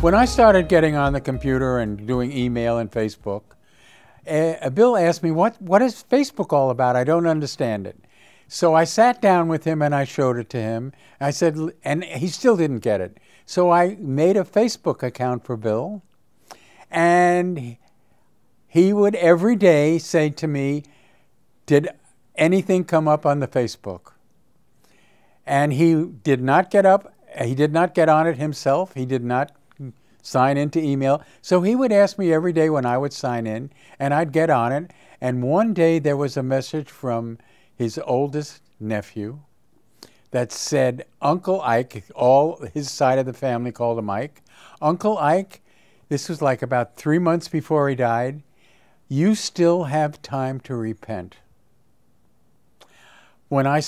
When I started getting on the computer and doing email and Facebook, uh, Bill asked me, what, what is Facebook all about? I don't understand it. So I sat down with him and I showed it to him. I said, and he still didn't get it. So I made a Facebook account for Bill, and he would every day say to me, Did anything come up on the Facebook? And he did not get up, he did not get on it himself, he did not sign into email. So he would ask me every day when I would sign in, and I'd get on it. And one day there was a message from his oldest nephew that said, Uncle Ike, all his side of the family called him Ike. Uncle Ike, this was like about three months before he died, you still have time to repent. When I,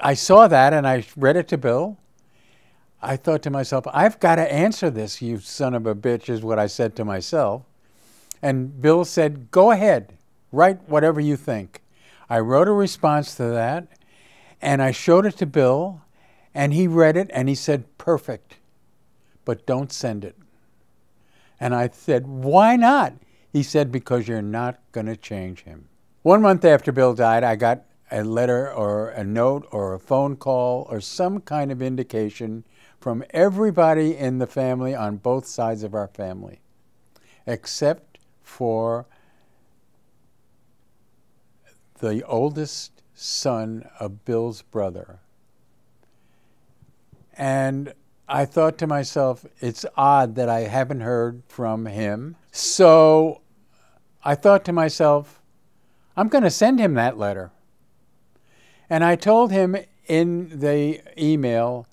I saw that and I read it to Bill, I thought to myself, I've got to answer this, you son of a bitch, is what I said to myself. And Bill said, Go ahead, write whatever you think. I wrote a response to that and I showed it to Bill and he read it and he said, Perfect, but don't send it. And I said, Why not? He said, Because you're not going to change him. One month after Bill died, I got a letter or a note or a phone call or some kind of indication from everybody in the family on both sides of our family, except for the oldest son of Bill's brother. And I thought to myself, it's odd that I haven't heard from him. So I thought to myself, I'm going to send him that letter. And I told him in the email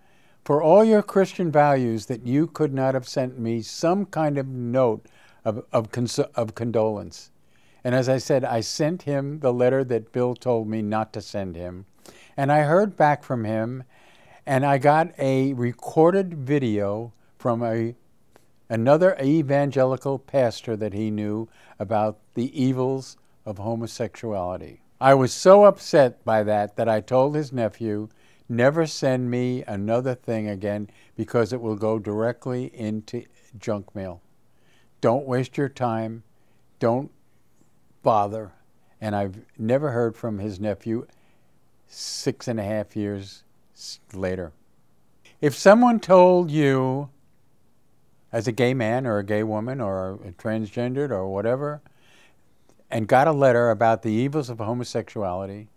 for all your Christian values that you could not have sent me some kind of note of, of, of condolence. And as I said, I sent him the letter that Bill told me not to send him. And I heard back from him, and I got a recorded video from a, another evangelical pastor that he knew about the evils of homosexuality. I was so upset by that that I told his nephew Never send me another thing again because it will go directly into junk mail. Don't waste your time. Don't bother. And I've never heard from his nephew six and a half years later. If someone told you, as a gay man or a gay woman or a transgendered or whatever, and got a letter about the evils of homosexuality,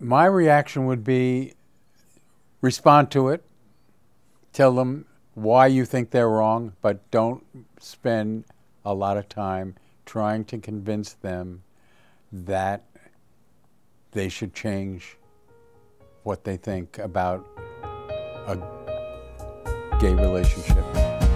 my reaction would be respond to it, tell them why you think they're wrong, but don't spend a lot of time trying to convince them that they should change what they think about a gay relationship.